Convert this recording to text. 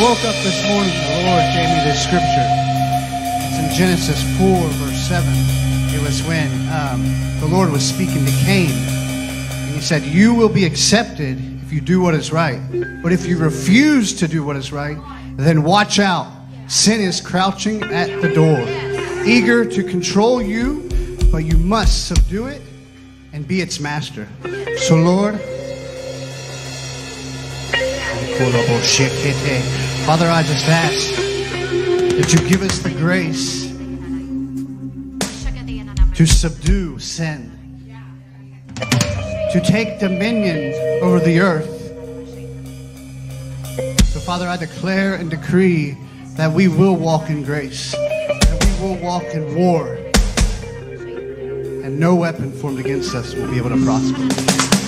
woke up this morning, the Lord gave me this scripture. It's in Genesis 4, verse 7. It was when um, the Lord was speaking to Cain. And he said, You will be accepted if you do what is right. But if you refuse to do what is right, then watch out. Sin is crouching at the door, eager to control you, but you must subdue it and be its master. So, Lord, Father, I just ask that you give us the grace to subdue sin, to take dominion over the earth. So, Father, I declare and decree that we will walk in grace, that we will walk in war, and no weapon formed against us will be able to prosper.